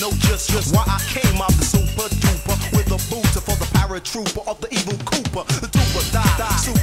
know just, just why I came out the super duper with a booter for the paratrooper of the evil Cooper, the duper die, die.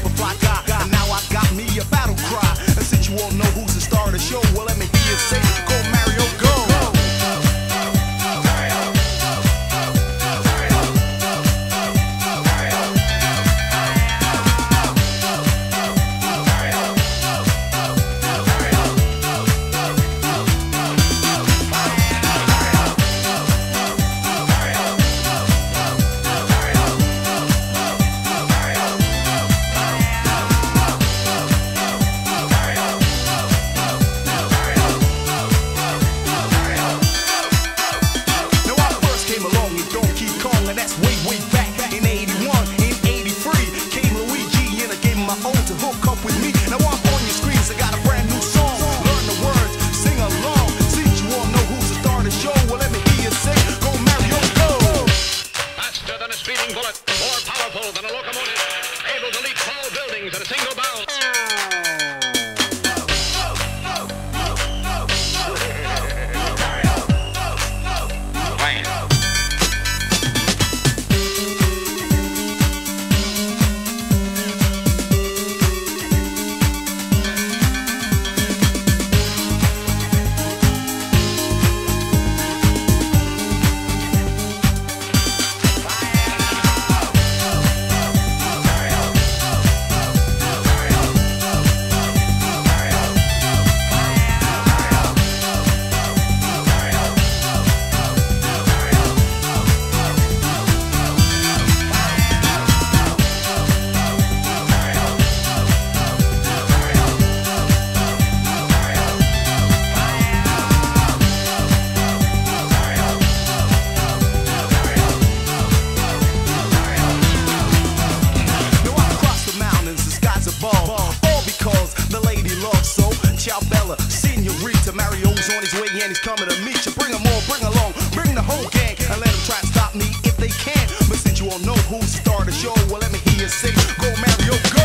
Rockefeller, senorita. Mario's on his way and he's coming to meet you. Bring him on, bring along, bring the whole gang. And let them try to stop me if they can. But since you all know who started the show, well, let me hear you say, Go Mario, go.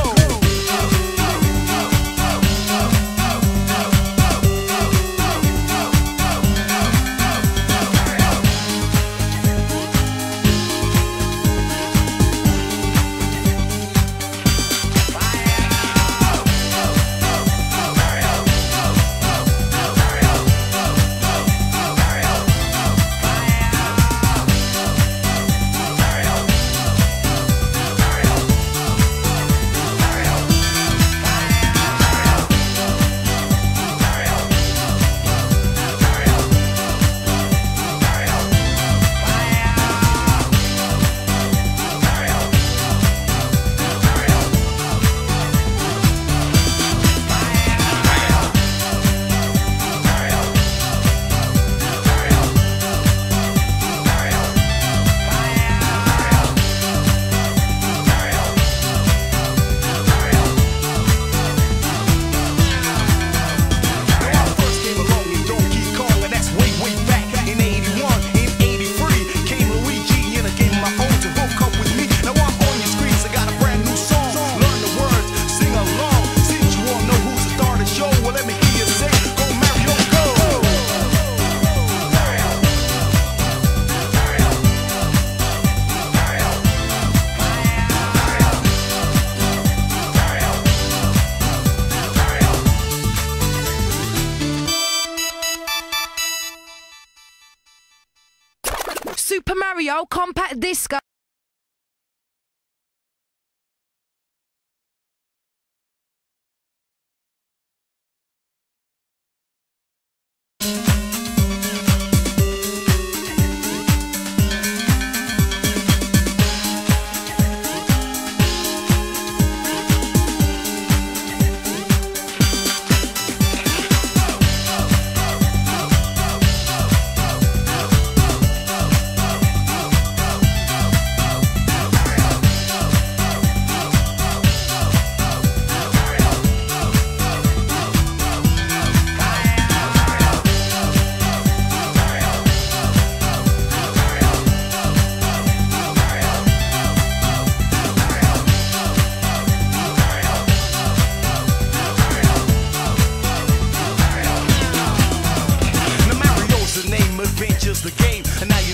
how compact this.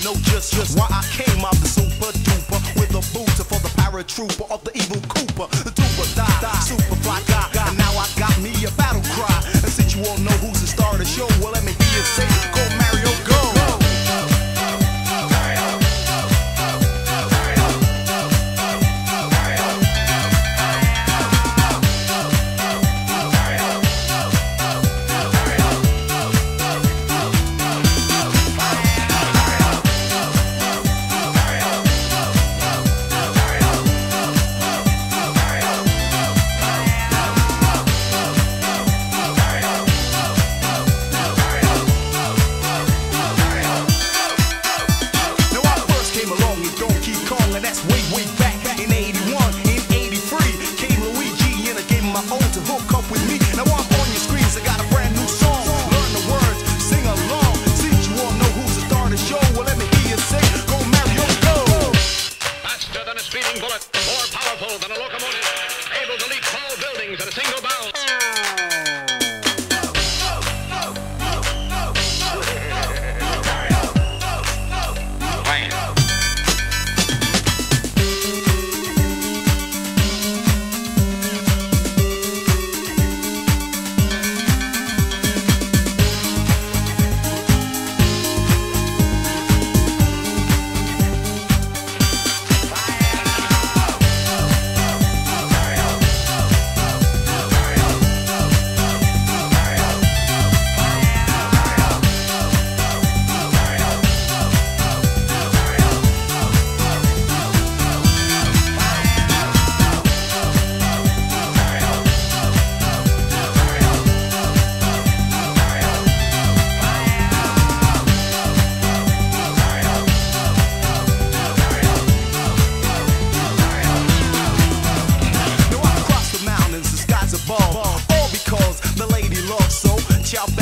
know just, just why I came out the super duper with a booter for the paratrooper of the evil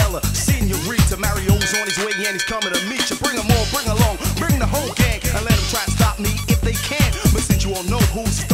Rockefeller, Senorita. Mario's on his way and he's coming to meet you. Bring him on, bring along, bring the whole gang, and let them try to stop me if they can. But since you all know who's